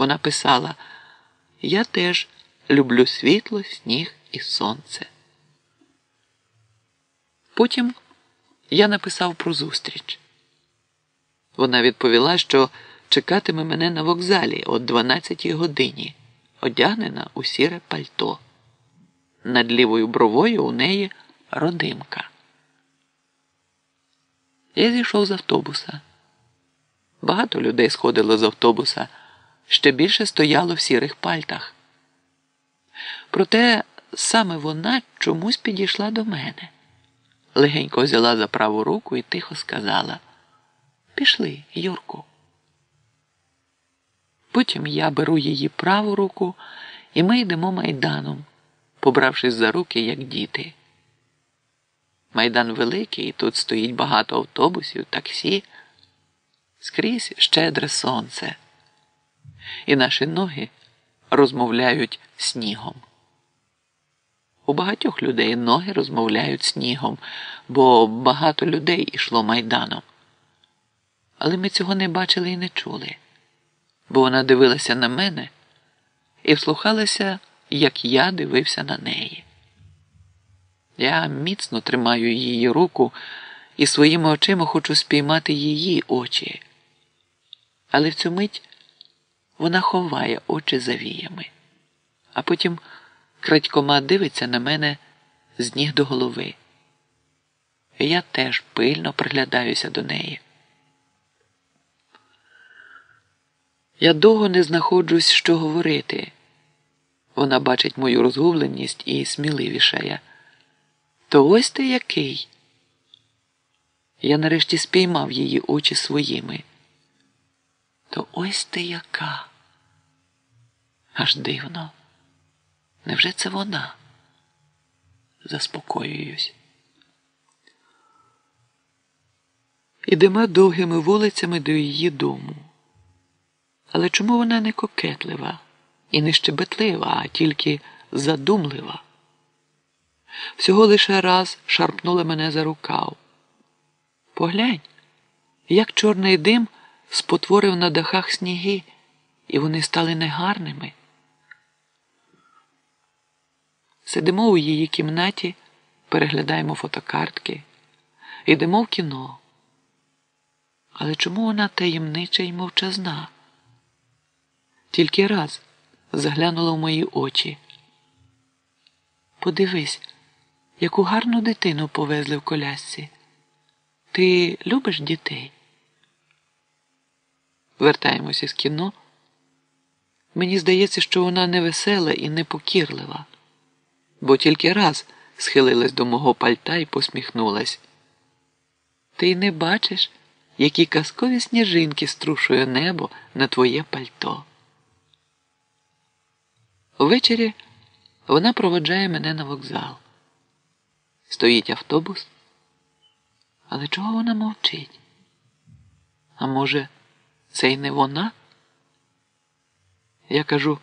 Вона писала: Я теж люблю світло, сніг і сонце. Потім я написав про зустріч. Вона відповіла, що чекатиме мене на вокзалі о 12 годині, одягнена у сіре пальто. Над лівою бровою у неї родимка. Я зійшов з автобуса. Багато людей сходило з автобуса, ще більше стояло в сірих пальтах. Проте саме вона чомусь підійшла до мене, легенько взяла за праву руку і тихо сказала: Пішли, Юрку. Потім я беру її праву руку, і ми йдемо майданом, побравшись за руки, як діти. Майдан великий, і тут стоїть багато автобусів, таксі, скрізь щедре сонце, і наші ноги розмовляють снігом. У багатьох людей ноги розмовляють снігом, бо багато людей йшло майданом. Але ми цього не бачили і не чули, бо вона дивилася на мене і вслухалася, як я дивився на неї. Я міцно тримаю її руку і своїми очима хочу спіймати її очі. Але в цю мить вона ховає очі завіями, а потім крадькома дивиться на мене з ніг до голови. Я теж пильно приглядаюся до неї. Я довго не знаходжусь, що говорити. Вона бачить мою розгубленість і сміливішає. То ось ти який. Я нарешті спіймав її очі своїми. То ось ти яка. Аж дивно. Невже це вона? Заспокоююсь. Ідемо довгими вулицями до її дому. Але чому вона не кокетлива і не щебетлива, а тільки задумлива? Всього лише раз шарпнула мене за рукав. Поглянь, як чорний дим спотворив на дахах сніги, і вони стали негарними. Сидимо у її кімнаті, переглядаємо фотокартки, йдемо в кіно. Але чому вона таємнича і мовчазна? Тільки раз заглянула в мої очі. Подивись, яку гарну дитину повезли в колясці. Ти любиш дітей? Вертаємося з кіно. Мені здається, що вона невесела і непокірлива, бо тільки раз схилилась до мого пальта і посміхнулась. Ти не бачиш, які казкові сніжинки струшує небо на твоє пальто. Ввечері вона проводжає мене на вокзал. Стоїть автобус. Але чого вона мовчить? А може, це й не вона? Я кажу,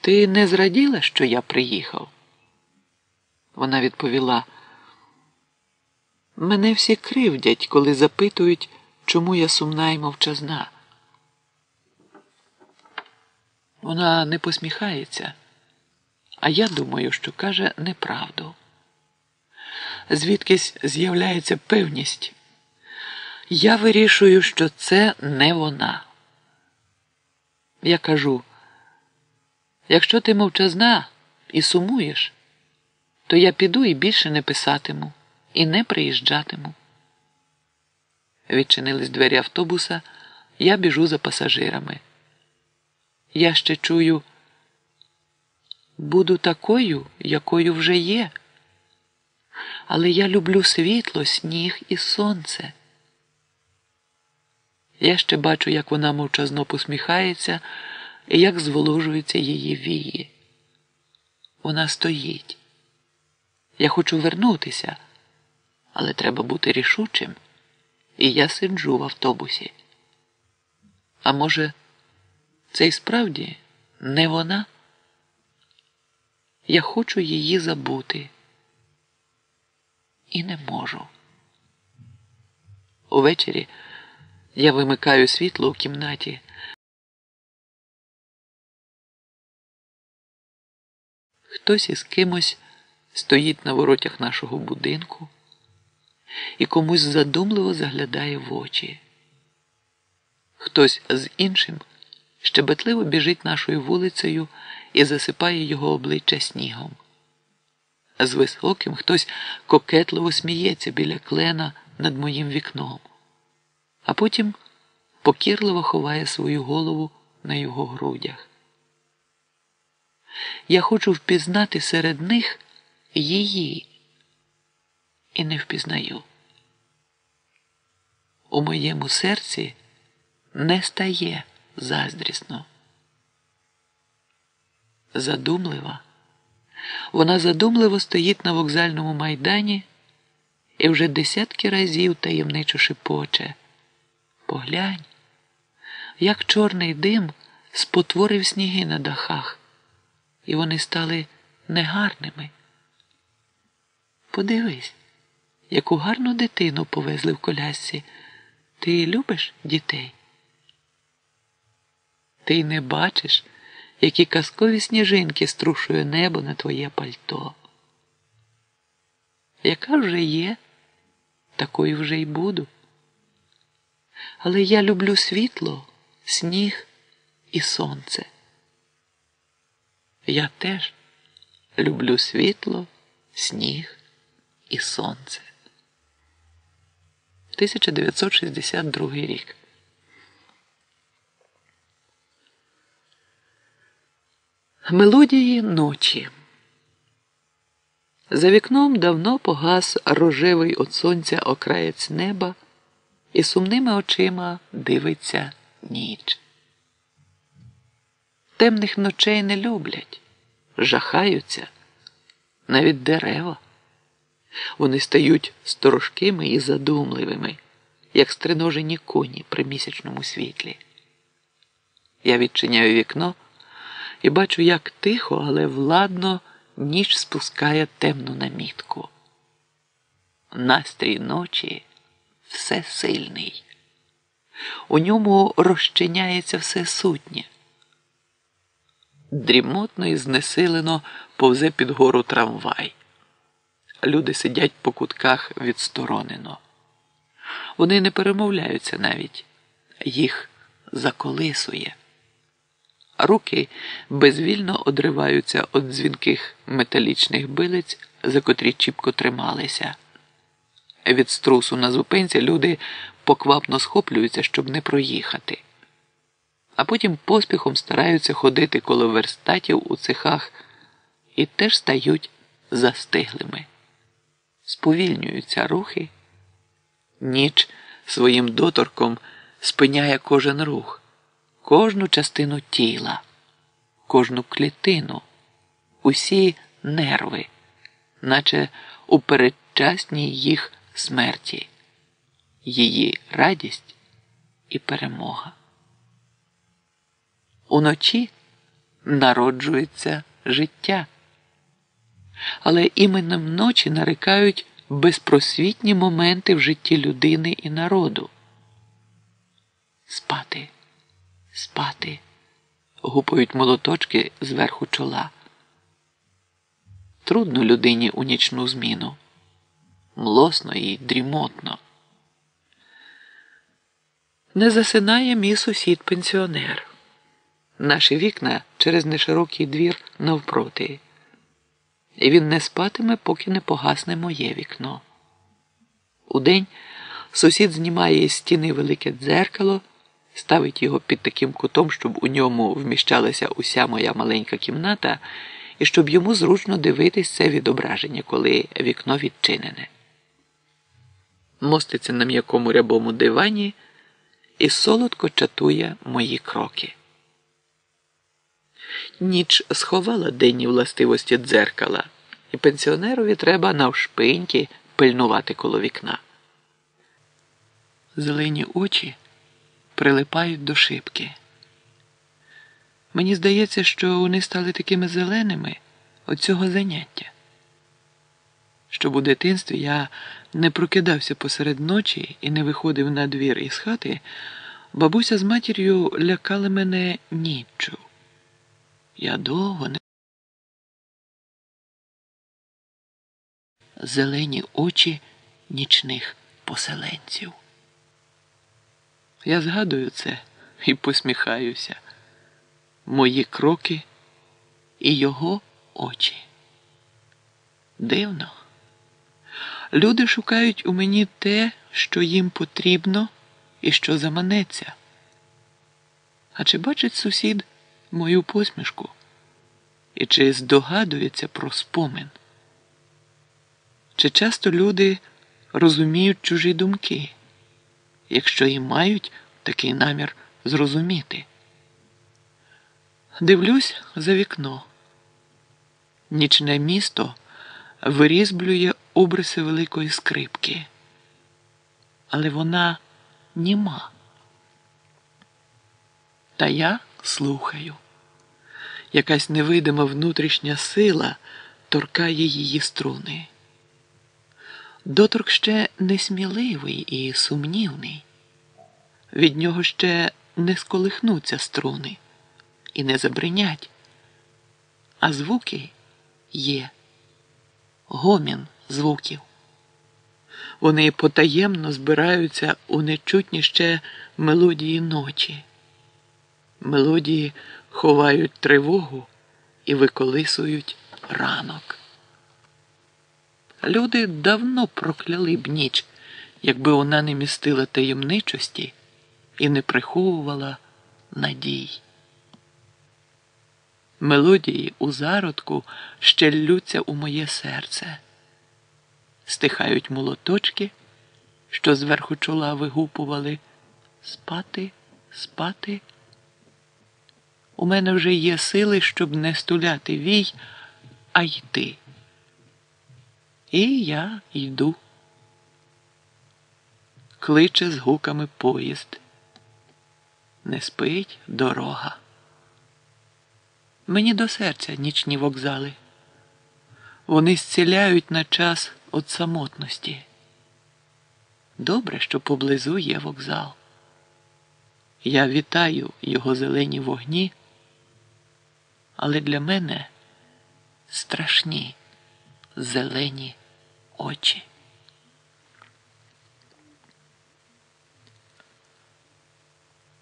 ти не зраділа, що я приїхав? Вона відповіла, мене всі кривдять, коли запитують, чому я сумна і мовчазна. Вона не посміхається, а я думаю, що каже неправду. Звідкись з'являється певність. Я вирішую, що це не вона. Я кажу, якщо ти мовчазна і сумуєш, то я піду і більше не писатиму, і не приїжджатиму. Відчинились двері автобуса, я біжу за пасажирами. Я ще чую, буду такою, якою вже є. Але я люблю світло, сніг і сонце. Я ще бачу, як вона мовчазно посміхається і як зволожуються її вії. Вона стоїть. Я хочу вернутися, але треба бути рішучим. І я сиджу в автобусі. А може, це і справді не вона? Я хочу її забути. І не можу. Увечері я вимикаю світло у кімнаті. Хтось із кимось стоїть на воротях нашого будинку і комусь задумливо заглядає в очі. Хтось з іншим щебетливо біжить нашою вулицею і засипає його обличчя снігом. З високим хтось кокетливо сміється біля клена над моїм вікном, а потім покірливо ховає свою голову на його грудях. Я хочу впізнати серед них її і не впізнаю. У моєму серці не стає заздрісно. Задумлива. Вона задумливо стоїть на вокзальному майдані і вже десятки разів таємничо шепоче. Поглянь, як чорний дим спотворив сніги на дахах, і вони стали негарними. Подивись, яку гарну дитину повезли в колясці. Ти любиш дітей? Ти не бачиш, які казкові сніжинки струшує небо на твоє пальто. Яка вже є, такою вже й буду. Але я люблю світло, сніг і сонце. Я теж люблю світло, сніг і сонце. 1962 рік. Мелодії ночі. За вікном давно погас рожевий от сонця окраєць неба, і сумними очима дивиться ніч. Темних ночей не люблять, жахаються, навіть дерева. Вони стають сторожкими і задумливими, як стриножені коні при місячному світлі. Я відчиняю вікно і бачу, як тихо, але владно ніч спускає темну намітку. Настрій ночі все сильний. У ньому розчиняється все сутнє. Дрімотно і знесилено повзе під гору трамвай. Люди сидять по кутках відсторонено. Вони не перемовляються навіть, їх заколисує. Руки безвільно одриваються від дзвінких металічних билиць, за котрі чіпко трималися. Від струсу на зупинці люди поквапно схоплюються, щоб не проїхати, а потім поспіхом стараються ходити коло верстатів у цехах і теж стають застиглими сповільнюються рухи, ніч своїм доторком спиняє кожен рух, кожну частину тіла, кожну клітину, усі нерви, наче у передчасній їх смерті, її радість і перемога. Уночі народжується життя. Але іменем ночі нарікають безпросвітні моменти в житті людини і народу. Спати, спати, гупають молоточки зверху чола. Трудно людині у нічну зміну, млосно і дрімотно. Не засинає мій сусід пенсіонер. Наші вікна через неширокий двір навпроти і він не спатиме, поки не погасне моє вікно. Удень сусід знімає із стіни велике дзеркало, ставить його під таким кутом, щоб у ньому вміщалася уся моя маленька кімната, і щоб йому зручно дивитись це відображення, коли вікно відчинене. Моститься на м'якому рябому дивані і солодко чатує мої кроки. Ніч сховала денні властивості дзеркала, і пенсіонерові треба навшпиньки пильнувати коло вікна. Зелені очі прилипають до шибки. Мені здається, що вони стали такими зеленими від цього заняття. Щоб у дитинстві я не прокидався посеред ночі і не виходив на двір із хати, бабуся з матір'ю лякали мене ніччю. Я довго не зелені очі нічних поселенців. Я згадую це і посміхаюся. Мої кроки і його очі. Дивно. Люди шукають у мені те, що їм потрібно і що заманеться. А чи бачить сусід мою посмішку? І чи здогадується про спомин? Чи часто люди розуміють чужі думки, якщо і мають такий намір зрозуміти? Дивлюсь за вікно. Нічне місто вирізблює обриси великої скрипки, але вона німа. Та я слухаю. Якась невидима внутрішня сила торкає її струни. Доторк ще несміливий і сумнівний. Від нього ще не сколихнуться струни і не забринять, а звуки є гомін звуків. Вони потаємно збираються у нечутні ще мелодії ночі. Мелодії ховають тривогу і виколисують ранок. Люди давно прокляли б ніч, якби вона не містила таємничості і не приховувала надій. Мелодії у зародку ще ллються у моє серце, стихають молоточки, що зверху чола вигупували спати, спати. У мене вже є сили, щоб не стуляти вій, а йти. І я йду. Кличе з гуками поїзд. Не спить дорога. Мені до серця нічні вокзали. Вони зціляють на час від самотності. Добре, що поблизу є вокзал. Я вітаю його зелені вогні, але для мене страшні зелені очі.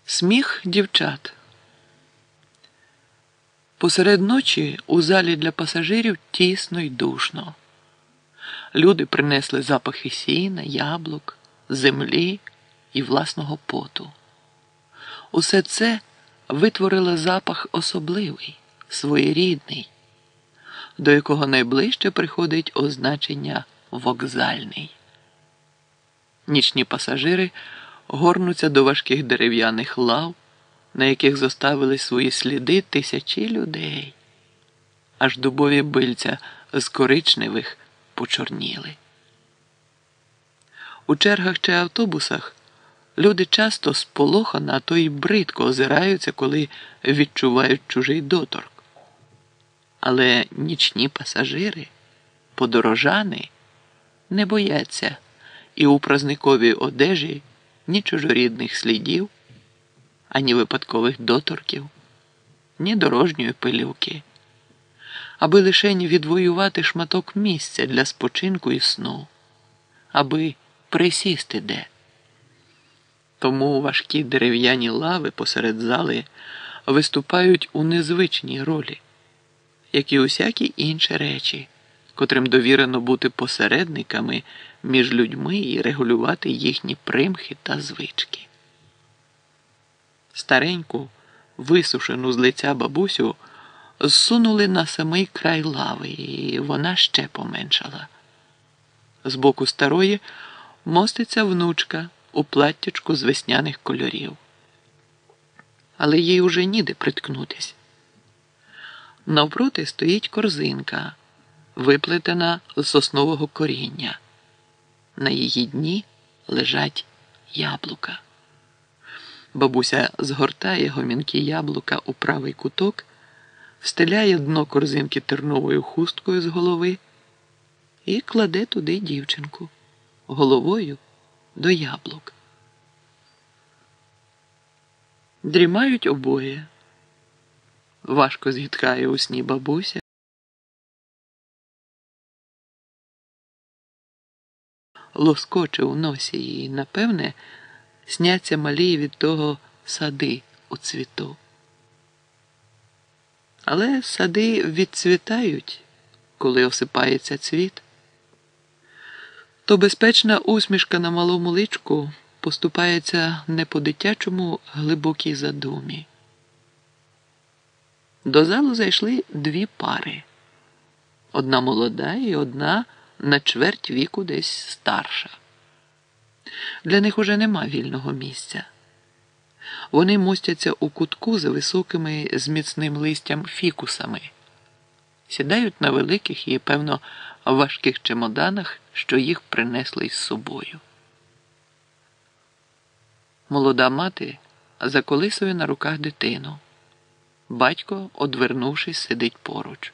Сміх дівчат. Посеред ночі у залі для пасажирів тісно й душно. Люди принесли запахи сіна, яблук, землі і власного поту. Усе це витворило запах особливий, своєрідний, до якого найближче приходить означення вокзальний. Нічні пасажири горнуться до важких дерев'яних лав на яких зоставили свої сліди тисячі людей, аж дубові бильця з коричневих почорніли. У чергах чи автобусах люди часто сполохано, а то й бридко озираються, коли відчувають чужий доторк. Але нічні пасажири, подорожани, не бояться. І у празниковій одежі ні чужорідних слідів ані випадкових доторків, ні дорожньої пилюки, аби лише відвоювати шматок місця для спочинку і сну, аби присісти де. Тому важкі дерев'яні лави посеред зали виступають у незвичній ролі, як і усякі інші речі, котрим довірено бути посередниками між людьми і регулювати їхні примхи та звички. Стареньку, висушену з лиця бабусю, зсунули на самий край лави, і вона ще поменшала. З боку старої моститься внучка у платтячку з весняних кольорів. Але їй уже ніде приткнутись. Навпроти стоїть корзинка, виплетена з соснового коріння. На її дні лежать яблука. Бабуся згортає гомінкі яблука у правий куток, встеляє дно корзинки терновою хусткою з голови і кладе туди дівчинку головою до яблук. Дрімають обоє. Важко зітхає у сні бабуся. лоскоче у носі, і, напевне, сняться малі від того сади у цвіту. Але сади відцвітають, коли осипається цвіт, то безпечна усмішка на малому личку поступається не по дитячому глибокій задумі. До залу зайшли дві пари. Одна молода і одна на чверть віку десь старша. Для них уже нема вільного місця. Вони мостяться у кутку за високими з міцним листям фікусами, сідають на великих і, певно, важких чемоданах, що їх принесли із собою. Молода мати заколисує на руках дитину. Батько, одвернувшись, сидить поруч.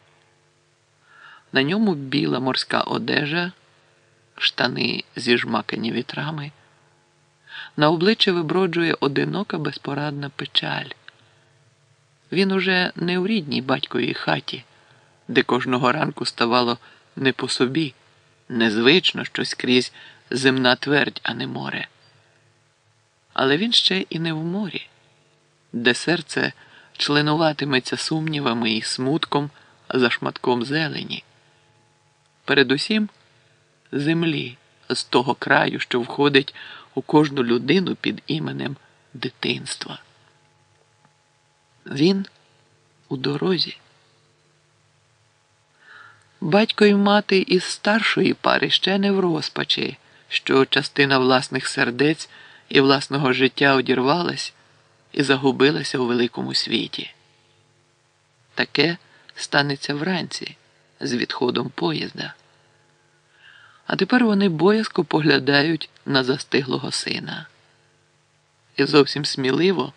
На ньому біла морська одежа, штани зіжмакані вітрами. На обличчя виброджує одинока безпорадна печаль. Він уже не у рідній батьковій хаті, де кожного ранку ставало не по собі, незвично щось крізь земна твердь, а не море. Але він ще і не в морі, де серце членуватиметься сумнівами і смутком за шматком зелені. Передусім землі з того краю, що входить у кожну людину під іменем дитинства. Він у дорозі. Батько й мати із старшої пари ще не в розпачі, що частина власних сердець і власного життя одірвалась і загубилася у великому світі. Таке станеться вранці з відходом поїзда. А тепер вони боязко поглядають на застиглого сина і зовсім сміливо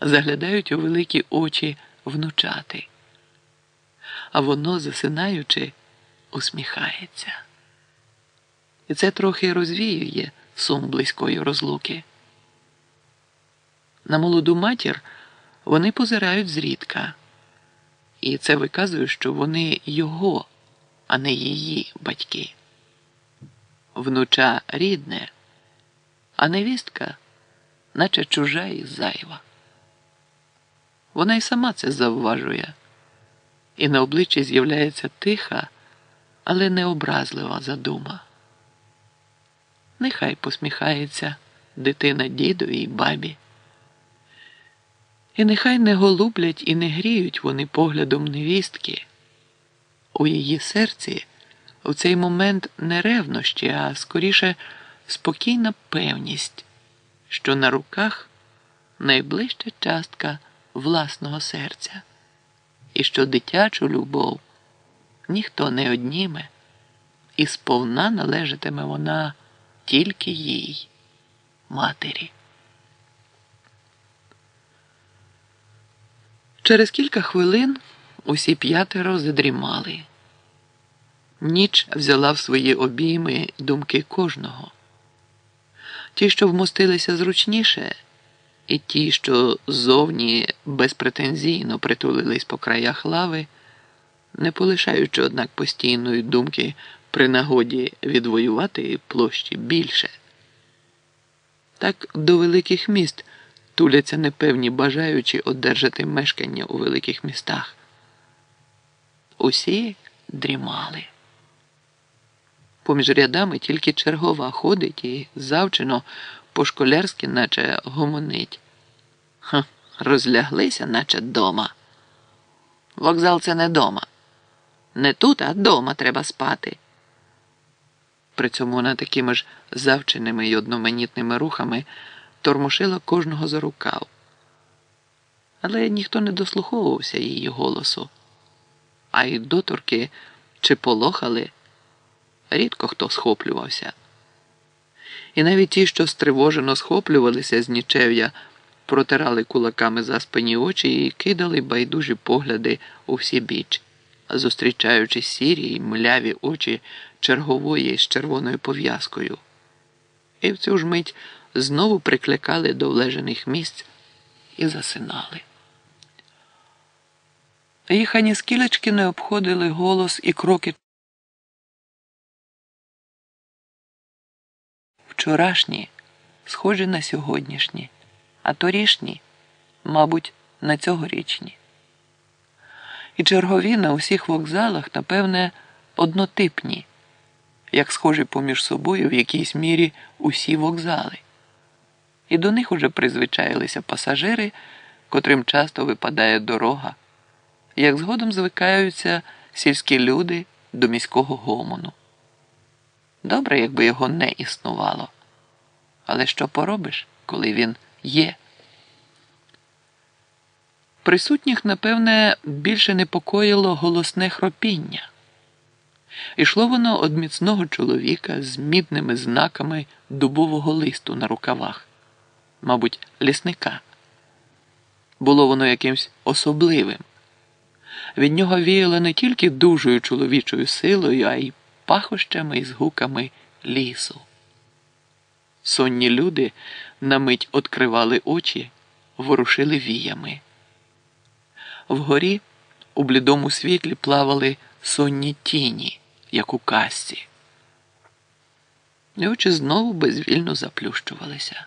заглядають у великі очі внучати, а воно, засинаючи, усміхається. І це трохи розвіює сум близької розлуки. На молоду матір вони позирають зрідка, і це виказує, що вони його, а не її батьки. Внуча рідне, а невістка, наче чужа і зайва. Вона й сама це завважує, і на обличчі з'являється тиха, але необразлива задума. Нехай посміхається дитина дідові й бабі. І нехай не голублять і не гріють вони поглядом невістки. У її серці в цей момент не ревнощі, а скоріше спокійна певність, що на руках найближча частка власного серця, і що дитячу любов ніхто не одніме, і сповна належатиме вона тільки їй, матері. Через кілька хвилин усі п'ятеро задрімали. Ніч взяла в свої обійми думки кожного. Ті, що вмостилися зручніше, і ті, що ззовні безпретензійно притулились по краях лави, не полишаючи, однак, постійної думки при нагоді відвоювати площі більше. Так до великих міст туляться непевні бажаючи одержати мешкання у великих містах. Усі дрімали. Поміж рядами тільки чергова ходить і завчено по-школярськи, наче гомонить. Ха, розляглися, наче дома. Вокзал це не дома. Не тут, а дома треба спати. При цьому вона такими ж завченими й одноманітними рухами тормошила кожного за рукав. Але ніхто не дослуховувався її голосу, а й доторки чи полохали, рідко хто схоплювався. І навіть ті, що стривожено схоплювалися з нічев'я, протирали кулаками заспані очі і кидали байдужі погляди у всі біч, зустрічаючи сірі й мляві очі чергової з червоною пов'язкою. І в цю ж мить знову прикликали до влежених місць і засинали. Їх ані скілечки не обходили голос і кроки вчорашні схожі на сьогоднішні, а торішні, мабуть, на цьогорічні. І чергові на усіх вокзалах, напевне, однотипні, як схожі поміж собою в якійсь мірі усі вокзали. І до них уже призвичаїлися пасажири, котрим часто випадає дорога, як згодом звикаються сільські люди до міського гомону. Добре, якби його не існувало. Але що поробиш, коли він є? Присутніх, напевне, більше непокоїло голосне хропіння. Ішло воно од міцного чоловіка з мідними знаками дубового листу на рукавах, мабуть, лісника. Було воно якимсь особливим. Від нього віяло не тільки дужою чоловічою силою, а й пахощами і згуками лісу. Сонні люди на мить откривали очі, ворушили віями. Вгорі у блідому світлі плавали сонні тіні, як у касці. І очі знову безвільно заплющувалися.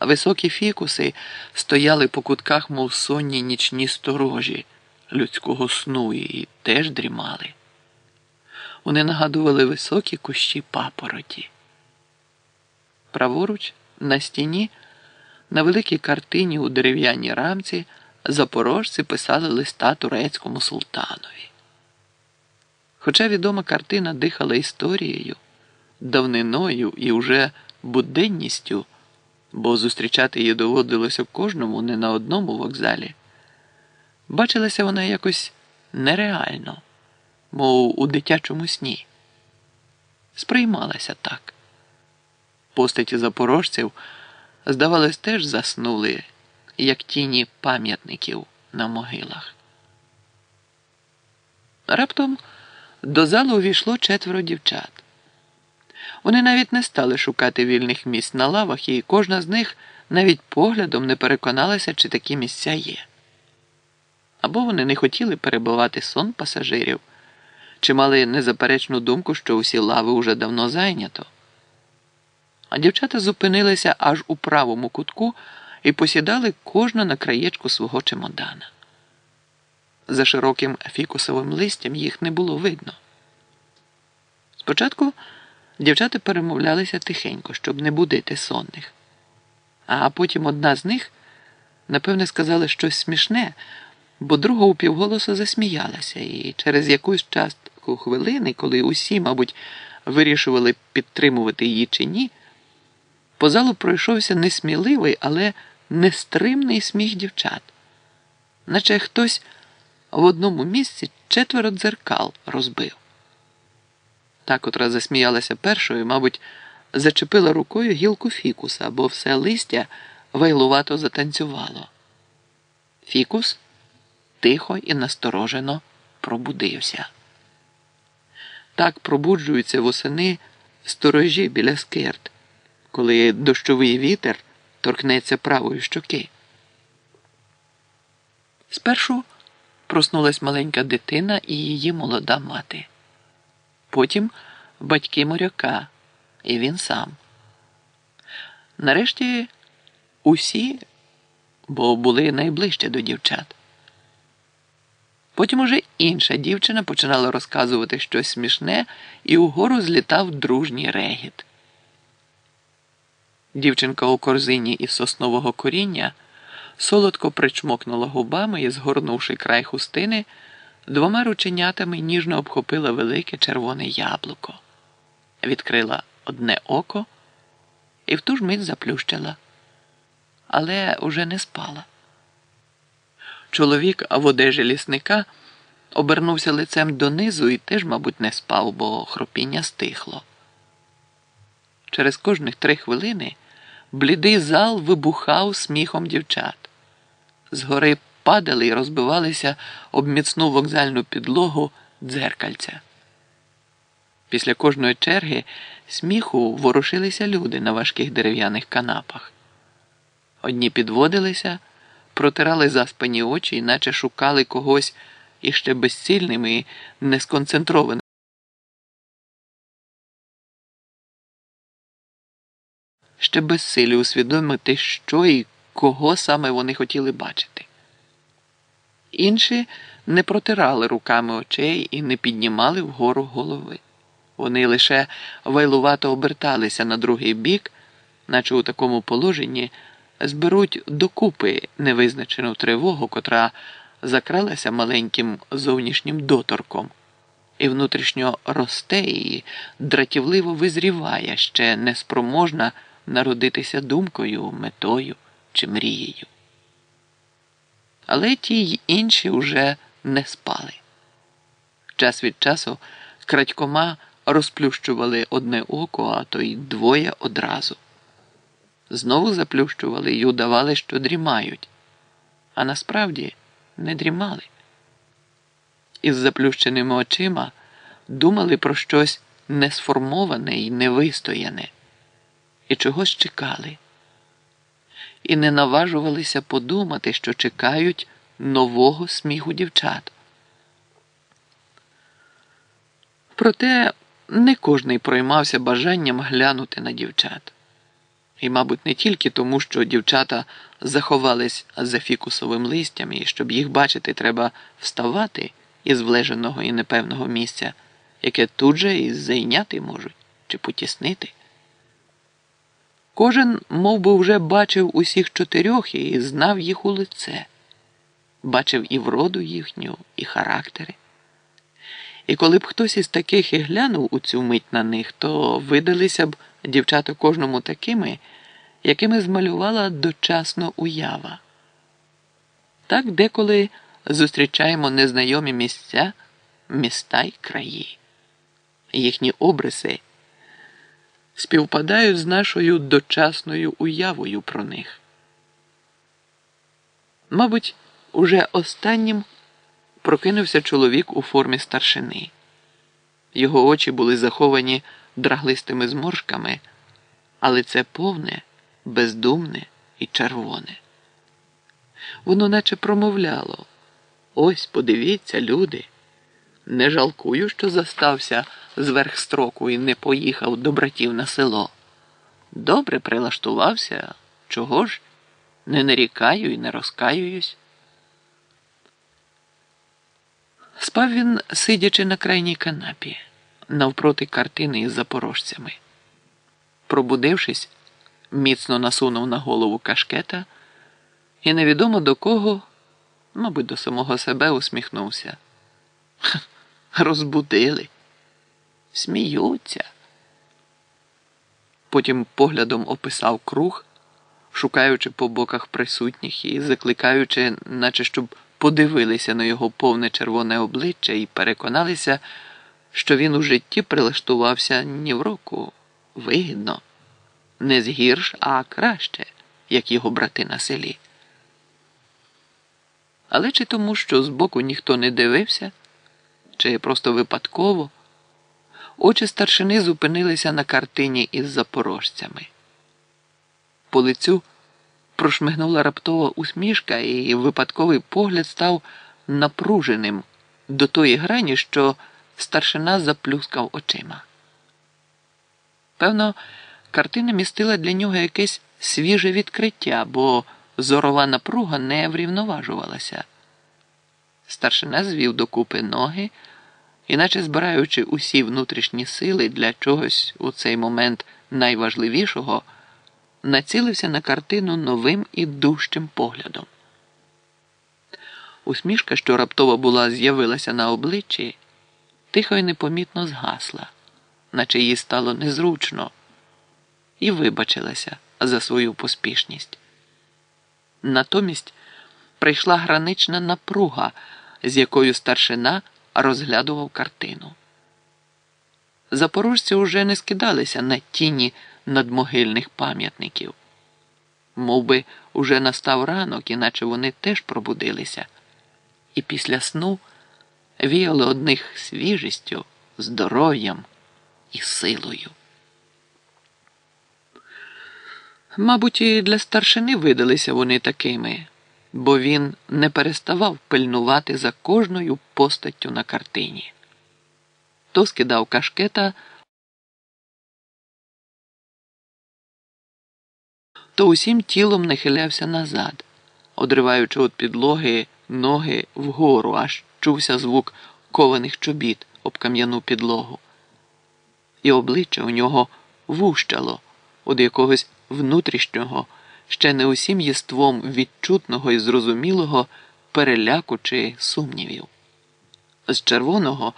А високі фікуси стояли по кутках, мов сонні нічні сторожі людського сну і теж дрімали. Вони нагадували високі кущі папороті. Праворуч на стіні, на великій картині у дерев'яній рамці, запорожці писали листа турецькому султанові. Хоча відома картина дихала історією, давниною і уже буденністю, бо зустрічати її доводилося кожному не на одному вокзалі, бачилася вона якось нереально мов у дитячому сні. Сприймалася так. Постаті запорожців, здавалось, теж заснули, як тіні пам'ятників на могилах. Раптом до залу увійшло четверо дівчат. Вони навіть не стали шукати вільних місць на лавах, і кожна з них навіть поглядом не переконалася, чи такі місця є. Або вони не хотіли перебивати сон пасажирів чи мали незаперечну думку, що усі лави уже давно зайнято. А дівчата зупинилися аж у правому кутку і посідали кожна на краєчку свого чемодана. За широким фікусовим листям їх не було видно. Спочатку дівчата перемовлялися тихенько, щоб не будити сонних, а потім одна з них, напевне, сказала щось смішне, бо друга упівголоса засміялася і через якусь час у хвилини, коли усі, мабуть, вирішували підтримувати її чи ні, по залу пройшовся несміливий, але нестримний сміх дівчат, наче хтось в одному місці четверо дзеркал розбив. Та, котра засміялася першою, мабуть, зачепила рукою гілку фікуса, бо все листя вайлувато затанцювало. Фікус тихо і насторожено пробудився. Так пробуджуються восени сторожі біля скирт, коли дощовий вітер торкнеться правої щоки. Спершу проснулась маленька дитина і її молода мати. Потім батьки моряка, і він сам. Нарешті усі, бо були найближче до дівчат. Потім уже інша дівчина починала розказувати щось смішне, і угору злітав дружній регіт. Дівчинка у корзині із соснового коріння солодко причмокнула губами і, згорнувши край хустини, двома рученятами ніжно обхопила велике червоне яблуко, відкрила одне око і в ту ж мить заплющила, але уже не спала. Чоловік в одежі лісника обернувся лицем донизу і теж, мабуть, не спав, бо хропіння стихло. Через кожних три хвилини блідий зал вибухав сміхом дівчат. Згори падали і розбивалися об міцну вокзальну підлогу дзеркальця. Після кожної черги сміху ворушилися люди на важких дерев'яних канапах. Одні підводилися протирали заспані очі, наче шукали когось іще безцільним і несконцентрованим. ще безсилі усвідомити, що і кого саме вони хотіли бачити. Інші не протирали руками очей і не піднімали вгору голови. Вони лише вайлувато оберталися на другий бік, наче у такому положенні зберуть докупи невизначену тривогу, котра закралася маленьким зовнішнім доторком, і внутрішньо росте і дратівливо визріває, ще неспроможна народитися думкою, метою чи мрією. Але ті й інші уже не спали. Час від часу крадькома розплющували одне око, а то й двоє одразу. Знову заплющували й удавали, що дрімають, а насправді не дрімали. Із заплющеними очима думали про щось несформоване і невистояне, і чогось чекали, і не наважувалися подумати, що чекають нового сміху дівчат. Проте не кожний проймався бажанням глянути на дівчат. І, мабуть, не тільки тому, що дівчата заховались за фікусовим листям, і щоб їх бачити, треба вставати із влеженого і непевного місця, яке тут же і зайняти можуть чи потіснити. Кожен мов би, вже бачив усіх чотирьох і знав їх у лице, бачив і вроду їхню, і характери. І коли б хтось із таких і глянув у цю мить на них, то видалися б дівчата кожному такими, якими змалювала дочасно уява. Так деколи зустрічаємо незнайомі місця, міста й краї. Їхні обриси співпадають з нашою дочасною уявою про них. Мабуть, уже останнім прокинувся чоловік у формі старшини. Його очі були заховані драглистими зморшками, але це повне, бездумне і червоне. Воно наче промовляло ось подивіться, люди. Не жалкую, що застався зверх строку і не поїхав до братів на село. Добре прилаштувався, чого ж? Не нарікаю і не розкаююсь. Спав він, сидячи на крайній канапі, навпроти картини із запорожцями. Пробудившись, міцно насунув на голову кашкета і невідомо до кого, мабуть, до самого себе усміхнувся. Розбудили, сміються. Потім поглядом описав круг, шукаючи по боках присутніх і закликаючи, наче щоб подивилися на його повне червоне обличчя і переконалися, що він у житті прилаштувався ні в року вигідно, не згірш, а краще, як його брати на селі. Але чи тому, що збоку ніхто не дивився, чи просто випадково, очі старшини зупинилися на картині із запорожцями. По лицю прошмигнула раптова усмішка, і випадковий погляд став напруженим до тої грані, що старшина заплюскав очима. Певно, картина містила для нього якесь свіже відкриття, бо зорова напруга не врівноважувалася. Старшина звів докупи ноги, іначе збираючи усі внутрішні сили для чогось у цей момент найважливішого націлився на картину новим і дужчим поглядом. Усмішка, що раптово була з'явилася на обличчі, тихо й непомітно згасла, наче їй стало незручно, і вибачилася за свою поспішність. Натомість прийшла гранична напруга, з якою старшина розглядував картину. Запорожці уже не скидалися на тіні надмогильних пам'ятників. Мов би, уже настав ранок, іначе вони теж пробудилися, і після сну віяли одних свіжістю, здоров'ям і силою. Мабуть, і для старшини видалися вони такими, бо він не переставав пильнувати за кожною постаттю на картині. То скидав кашкета. то усім тілом нахилявся назад, одриваючи від підлоги ноги вгору, аж чувся звук кованих чобіт об кам'яну підлогу. І обличчя у нього вущало від якогось внутрішнього, ще не усім єством відчутного і зрозумілого переляку чи сумнівів. З червоного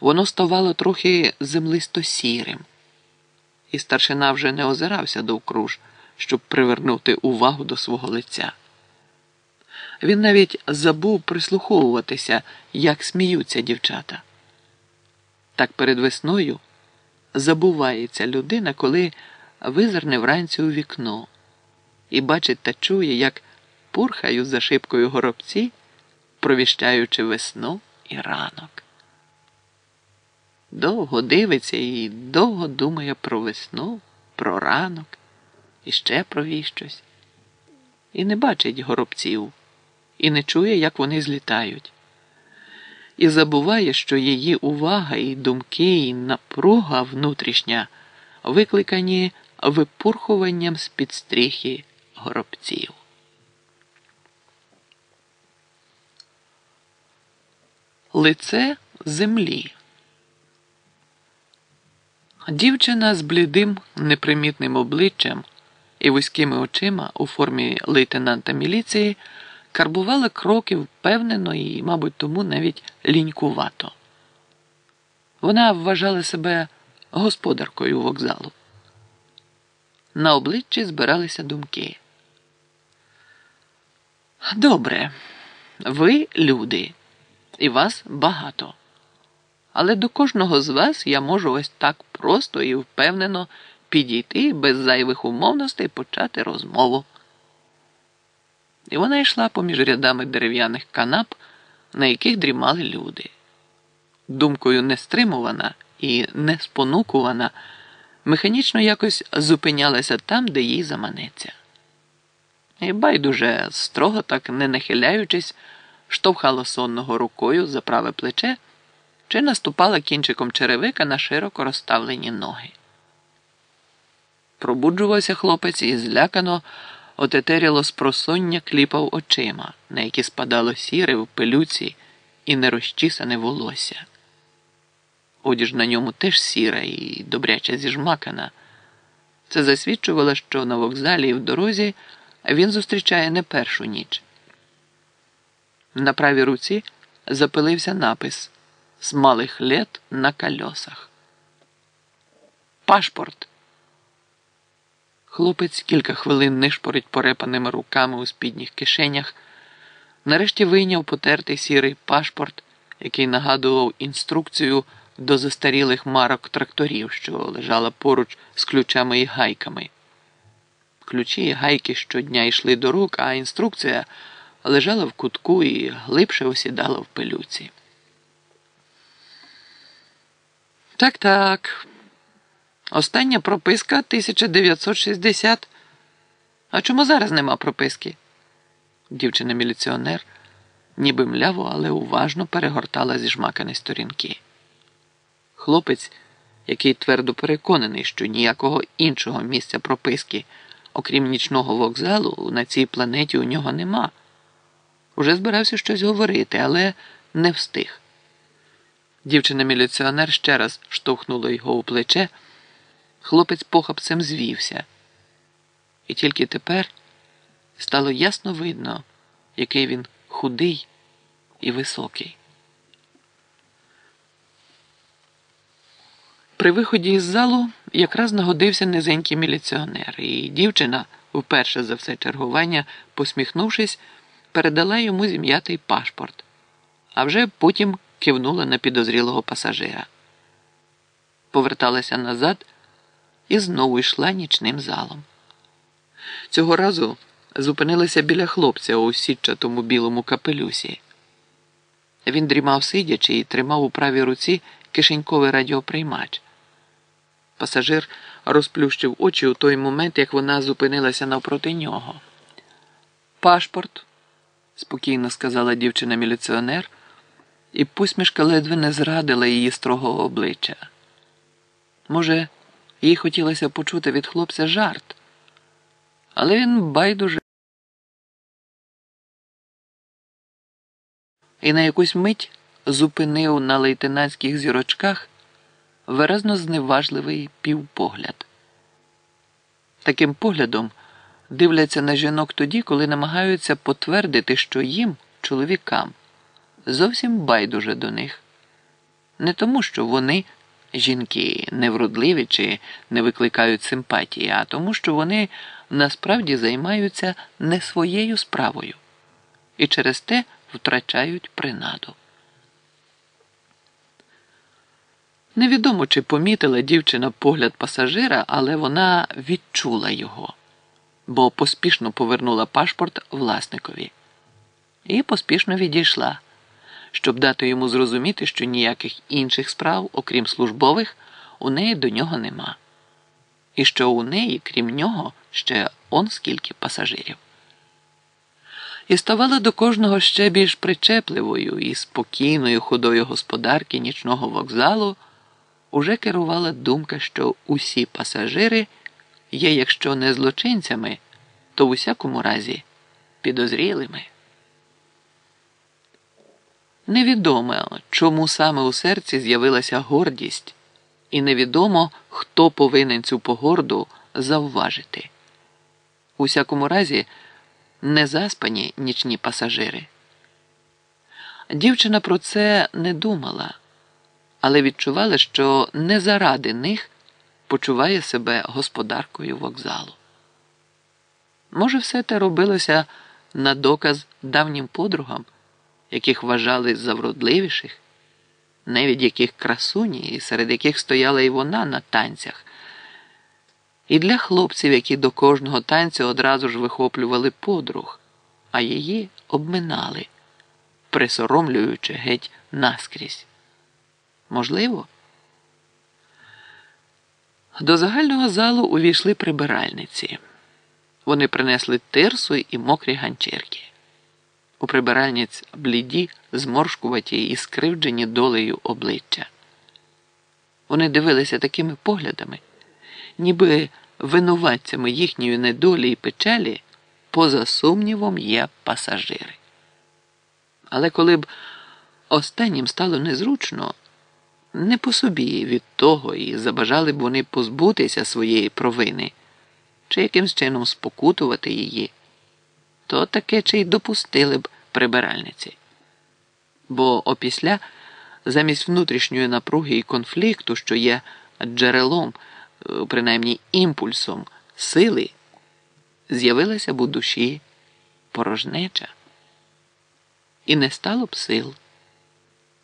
воно ставало трохи землисто сірим, і старшина вже не озирався довкруж, щоб привернути увагу до свого лиця. Він навіть забув прислуховуватися, як сміються дівчата. Так перед весною забувається людина, коли визирне вранці у вікно і бачить та чує, як пурхають за шибкою горобці, провіщаючи весну і ранок. Довго дивиться і довго думає про весну, про ранок і ще про віщось. І не бачить горобців, і не чує, як вони злітають. І забуває, що її увага і думки, і напруга внутрішня викликані випурхуванням з під стріхи горобців. Лице землі. Дівчина з блідим непримітним обличчям і вузькими очима у формі лейтенанта міліції карбувала кроки впевнено і, мабуть, тому навіть лінькувато. Вона вважала себе господаркою вокзалу. На обличчі збиралися думки. Добре, ви люди, і вас багато. Але до кожного з вас я можу ось так просто і впевнено підійти без зайвих умовностей почати розмову. І вона йшла поміж рядами дерев'яних канап, на яких дрімали люди. Думкою не стримувана і не спонукувана, механічно якось зупинялася там, де їй заманеться. І байдуже, строго так не нахиляючись, штовхала сонного рукою за праве плече чи наступала кінчиком черевика на широко розставлені ноги. Пробуджувався хлопець і злякано отетеріло з просоння кліпав очима, на які спадало сіре в пилюці і нерозчісане волосся. Одіж на ньому теж сіра і добряче зіжмакана. Це засвідчувало, що на вокзалі і в дорозі він зустрічає не першу ніч. На правій руці запилився напис з малих лет на кольосах. Пашпорт. Хлопець кілька хвилин нишпорить порепаними руками у спідніх кишенях. Нарешті вийняв потертий сірий пашпорт, який нагадував інструкцію до застарілих марок тракторів, що лежала поруч з ключами і гайками. Ключі і гайки щодня йшли до рук, а інструкція лежала в кутку і глибше осідала в пилюці. Так, так. Остання прописка 1960. А чому зараз нема прописки? Дівчина міліціонер, ніби мляво, але уважно перегортала зі жмакані сторінки. Хлопець, який твердо переконаний, що ніякого іншого місця прописки, окрім нічного вокзалу, на цій планеті у нього нема. Уже збирався щось говорити, але не встиг. Дівчина міліціонер ще раз штовхнула його у плече. Хлопець похапцем звівся, і тільки тепер стало ясно видно, який він худий і високий. При виході із залу якраз нагодився низенький міліціонер, і дівчина, вперше за все чергування, посміхнувшись, передала йому зім'ятий пашпорт, а вже потім кивнула на підозрілого пасажира. Поверталася назад і знову йшла нічним залом. Цього разу зупинилася біля хлопця у сітчатому білому капелюсі. Він дрімав сидячи і тримав у правій руці кишеньковий радіоприймач. Пасажир розплющив очі у той момент, як вона зупинилася навпроти нього. Пашпорт, спокійно сказала дівчина міліціонер, і посмішка ледве не зрадила її строгого обличчя. Може, їй хотілося почути від хлопця жарт, Але він байдуже. І на якусь мить зупинив на лейтенантських зірочках виразно зневажливий півпогляд. Таким поглядом дивляться на жінок тоді, коли намагаються потвердити, що їм, чоловікам, зовсім байдуже до них. Не тому, що вони, жінки, невродливі чи не викликають симпатії, а тому, що вони насправді займаються не своєю справою і через те втрачають принаду. Невідомо, чи помітила дівчина погляд пасажира, але вона відчула його, бо поспішно повернула пашпорт власникові і поспішно відійшла, щоб дати йому зрозуміти, що ніяких інших справ, окрім службових, у неї до нього нема, і що у неї, крім нього, ще он скільки пасажирів. І ставала до кожного ще більш причепливою і спокійною ходою господарки нічного вокзалу уже керувала думка, що усі пасажири є, якщо не злочинцями, то в усякому разі підозрілими. Невідомо, чому саме у серці з'явилася гордість, і невідомо, хто повинен цю погорду завважити. У всякому разі, не заспані нічні пасажири. Дівчина про це не думала але відчувала, що не заради них почуває себе господаркою вокзалу. Може, все те робилося на доказ давнім подругам, яких вважали за вродливіших, навіть яких красуні, серед яких стояла і вона на танцях, і для хлопців, які до кожного танцю одразу ж вихоплювали подруг, а її обминали, присоромлюючи геть наскрізь. Можливо? До загального залу увійшли прибиральниці. Вони принесли тирсу і мокрі ганчірки. У прибиральниць бліді, зморшкуваті і скривджені долею обличчя. Вони дивилися такими поглядами, ніби винуватцями їхньої недолі і печалі, поза сумнівом, є пасажири. Але коли б останнім стало незручно, не по собі від того і забажали б вони позбутися своєї провини чи якимсь чином спокутувати її, то таке чи й допустили б прибиральниці. Бо опісля, замість внутрішньої напруги і конфлікту, що є джерелом, е, принаймні імпульсом сили, з'явилася б у душі порожнеча. І не стало б сил,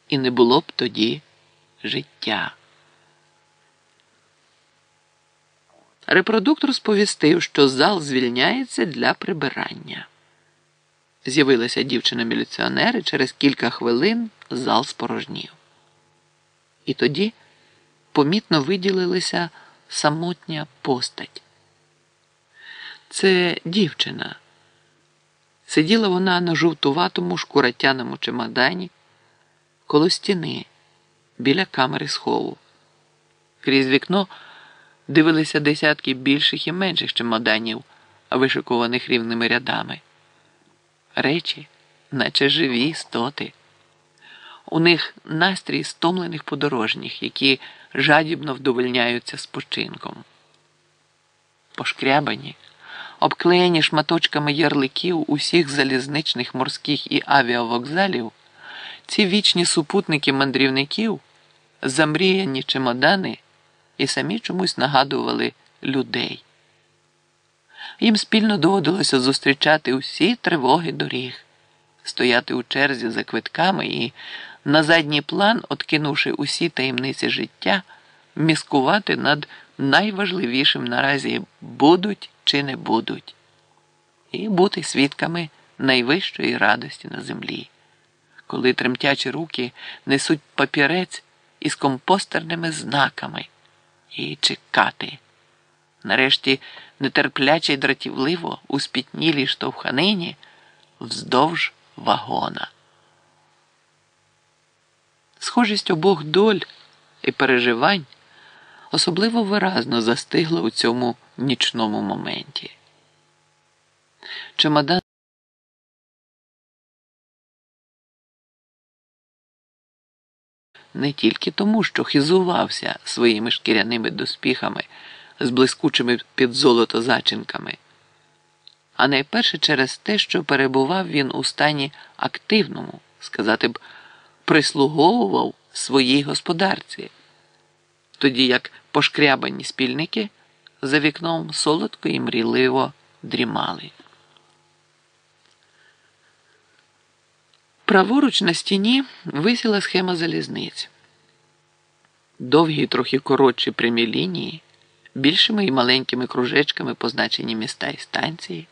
і не було б тоді життя. Репродуктор сповістив, що зал звільняється для прибирання. З'явилася дівчина-міліціонер і через кілька хвилин зал спорожнів. І тоді помітно виділилася самотня постать. Це дівчина. Сиділа вона на жовтуватому шкуратяному чемодані коло стіни біля камери схову. Крізь вікно дивилися десятки більших і менших чемоданів, вишикованих рівними рядами. Речі, наче живі істоти. У них настрій стомлених подорожніх, які жадібно вдовольняються спочинком. Пошкрябані, обклеєні шматочками ярликів усіх залізничних морських і авіавокзалів, ці вічні супутники мандрівників замріяні чемодани і самі чомусь нагадували людей. Їм спільно доводилося зустрічати усі тривоги доріг, стояти у черзі за квитками і, на задній план, откинувши усі таємниці життя, міскувати над найважливішим наразі будуть чи не будуть, і бути свідками найвищої радості на землі, коли тремтячі руки несуть папірець із компостерними знаками і чекати. Нарешті нетерпляче й дратівливо у спітнілій штовханині вздовж вагона. Схожість обох доль і переживань особливо виразно застигла у цьому нічному моменті. Чемодан не тільки тому, що хизувався своїми шкіряними доспіхами з блискучими під золото зачинками, а найперше через те, що перебував він у стані активному, сказати б, прислуговував своїй господарці, тоді як пошкрябані спільники за вікном солодко і мрійливо дрімали. Праворуч на стіні висіла схема залізниць. Довгі, трохи коротші прямі лінії, більшими і маленькими кружечками позначені міста і станції,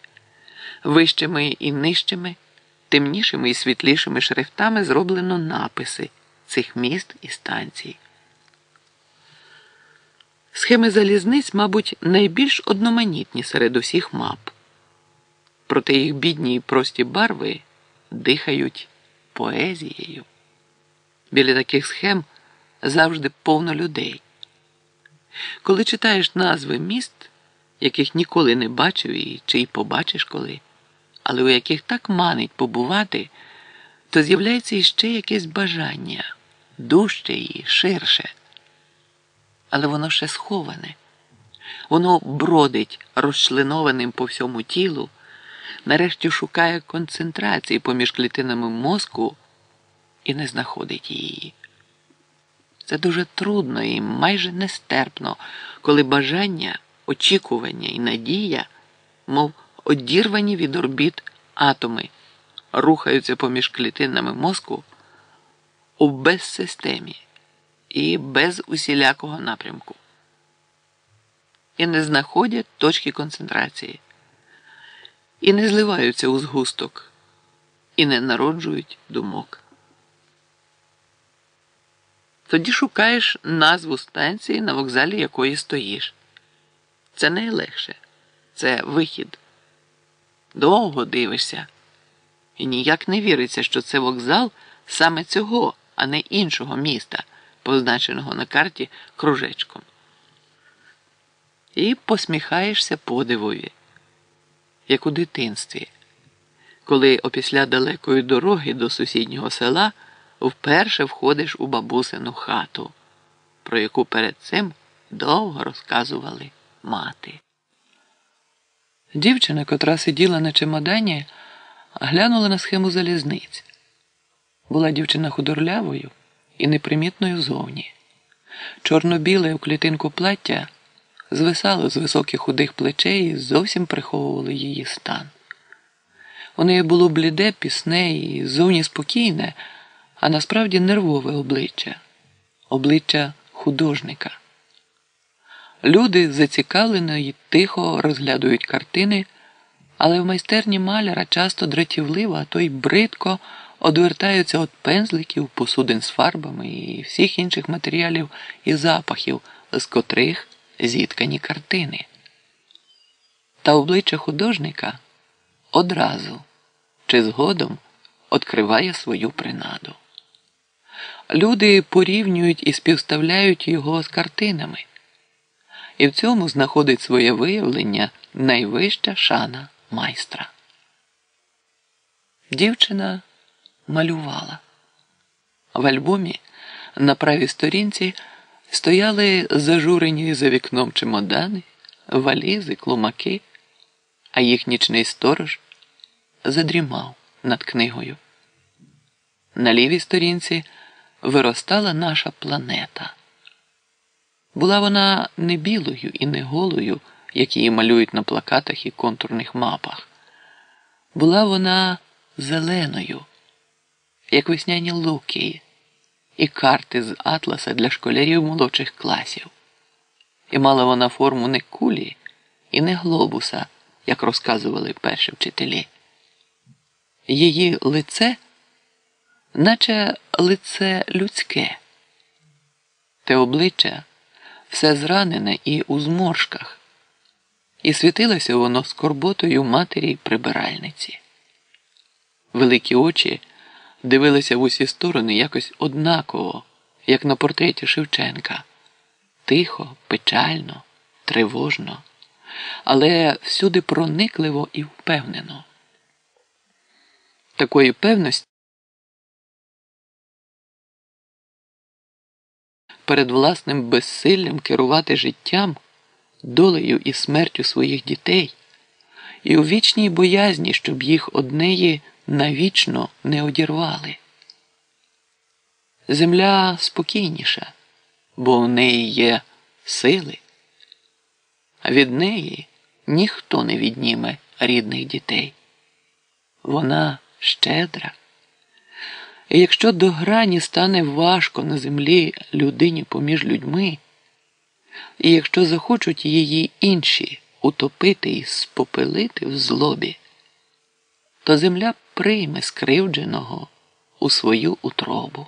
вищими і нижчими, темнішими і світлішими шрифтами зроблено написи цих міст і станцій. Схеми залізниць, мабуть, найбільш одноманітні серед усіх мап. Проте їх бідні і прості барви дихають поезією. Біля таких схем завжди повно людей. Коли читаєш назви міст, яких ніколи не бачив і чи й побачиш коли, але у яких так манить побувати, то з'являється іще якесь бажання дужче і ширше. Але воно ще сховане, воно бродить розчленованим по всьому тілу нарешті шукає концентрації поміж клітинами мозку і не знаходить її. Це дуже трудно і майже нестерпно, коли бажання, очікування і надія, мов одірвані від орбіт атоми, рухаються поміж клітинами мозку у безсистемі і без усілякого напрямку. І не знаходять точки концентрації і не зливаються у згусток, і не народжують думок. Тоді шукаєш назву станції, на вокзалі якої стоїш. Це найлегше, це вихід. Довго дивишся, і ніяк не віриться, що це вокзал саме цього, а не іншого міста, позначеного на карті кружечком. І посміхаєшся подивові як у дитинстві, коли опісля далекої дороги до сусіднього села вперше входиш у бабусину хату, про яку перед цим довго розказували мати. Дівчина, котра сиділа на чемодані, глянула на схему залізниць. Була дівчина худорлявою і непримітною зовні. Чорно-біле у клітинку плаття звисало з високих худих плечей і зовсім приховували її стан. У неї було бліде, пісне і зовні спокійне, а насправді нервове обличчя, обличчя художника. Люди зацікавлено і тихо розглядують картини, але в майстерні маляра часто дратівливо, а то й бридко одвертаються від пензликів, посудин з фарбами і всіх інших матеріалів і запахів, з котрих зіткані картини. Та обличчя художника одразу чи згодом відкриває свою принаду. Люди порівнюють і співставляють його з картинами, і в цьому знаходить своє виявлення найвища шана майстра. Дівчина малювала. В альбомі на правій сторінці стояли зажурені за вікном чемодани, валізи, клумаки, а їх нічний сторож задрімав над книгою. На лівій сторінці виростала наша планета. Була вона не білою і не голою, як її малюють на плакатах і контурних мапах. Була вона зеленою, як весняні луки і карти з атласа для школярів молодших класів. І мала вона форму не кулі і не глобуса, як розказували перші вчителі. Її лице, наче лице людське, те обличчя все зранене і у зморшках, і світилося воно скорботою матері прибиральниці. Великі очі дивилися в усі сторони якось однаково, як на портреті Шевченка. Тихо, печально, тривожно, але всюди проникливо і впевнено. Такої певності перед власним безсиллям керувати життям, долею і смертю своїх дітей, і у вічній боязні, щоб їх однеї навічно не одірвали. Земля спокійніша, бо в неї є сили, а від неї ніхто не відніме рідних дітей. Вона щедра. І якщо до грані стане важко на землі людині поміж людьми, і якщо захочуть її інші утопити і спопелити в злобі, то земля прийме скривдженого у свою утробу,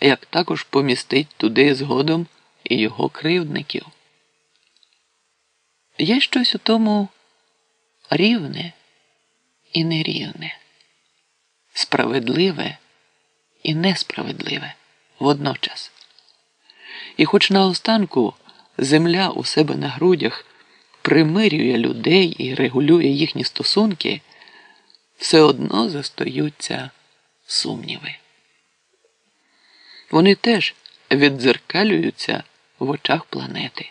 як також помістить туди згодом і його кривдників. Є щось у тому рівне і нерівне, справедливе і несправедливе водночас. І хоч наостанку земля у себе на грудях примирює людей і регулює їхні стосунки, все одно застаються сумніви. Вони теж віддзеркалюються в очах планети.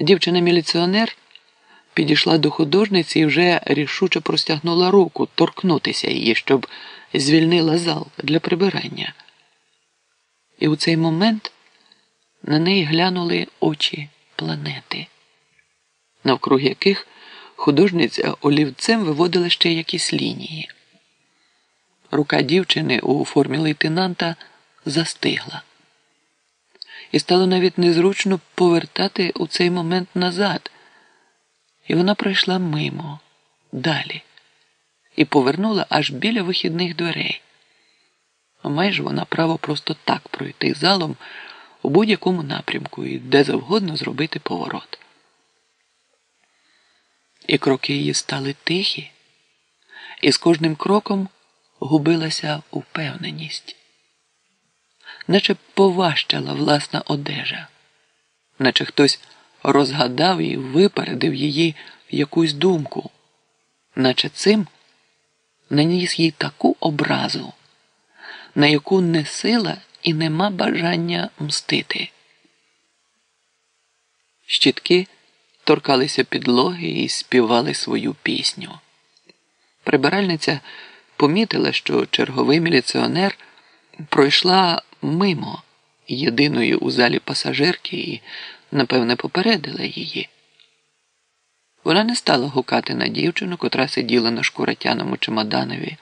Дівчина-міліціонер підійшла до художниці і вже рішуче простягнула руку торкнутися її, щоб звільнила зал для прибирання. І у цей момент на неї глянули очі планети, навкруг яких художниця олівцем виводила ще якісь лінії. Рука дівчини у формі лейтенанта застигла. І стало навіть незручно повертати у цей момент назад. І вона пройшла мимо, далі, і повернула аж біля вихідних дверей. Майже вона право просто так пройти залом у будь-якому напрямку і де завгодно зробити поворот. І кроки її стали тихі, і з кожним кроком губилася упевненість, наче поважчала власна одежа, наче хтось розгадав і випередив її якусь думку, наче цим наніс їй таку образу, на яку не сила і нема бажання мстити. Щітки торкалися підлоги і співали свою пісню. Прибиральниця помітила, що черговий міліціонер пройшла мимо єдиної у залі пасажирки і, напевне, попередила її. Вона не стала гукати на дівчину, котра сиділа на шкуратяному чемоданові,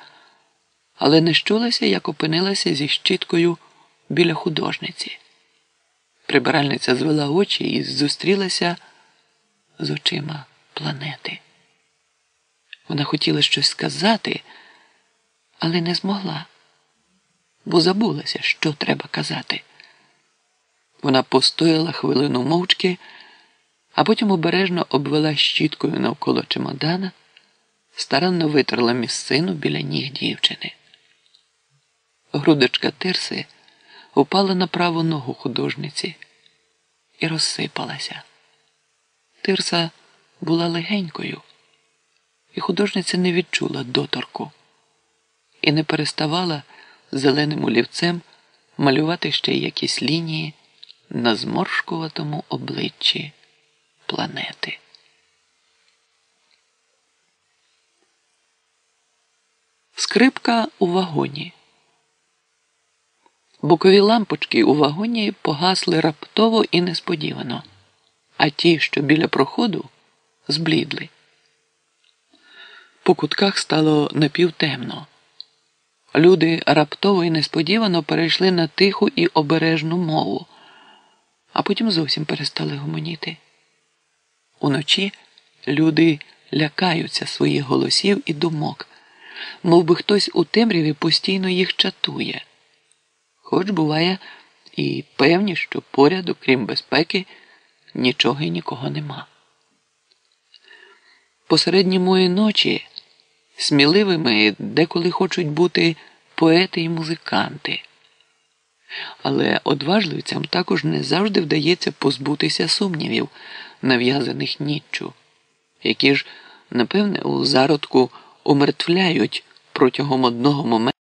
але не щулася, як опинилася зі щіткою біля художниці. Прибиральниця звела очі і зустрілася з очима планети. Вона хотіла щось сказати, але не змогла, бо забулася, що треба казати. Вона постояла хвилину мовчки, а потім обережно обвела щіткою навколо чемодана, старанно витерла місцину біля ніг дівчини. Грудочка тирси упала на праву ногу художниці і розсипалася. Тирса була легенькою, і художниця не відчула доторку і не переставала зеленим олівцем малювати ще якісь лінії на зморшкуватому обличчі планети. Скрипка у вагоні. Бокові лампочки у вагоні погасли раптово і несподівано, а ті, що біля проходу, зблідли. По кутках стало напівтемно. Люди раптово і несподівано перейшли на тиху і обережну мову, а потім зовсім перестали гомоніти. Уночі люди лякаються своїх голосів і думок, мов би хтось у темряві постійно їх чатує. Хоч буває і певні, що поряд, окрім безпеки, нічого і нікого нема. Посередні мої ночі сміливими деколи хочуть бути поети і музиканти. Але одважливцям також не завжди вдається позбутися сумнівів, нав'язаних ніччю, які ж, напевне, у зародку умертвляють протягом одного моменту.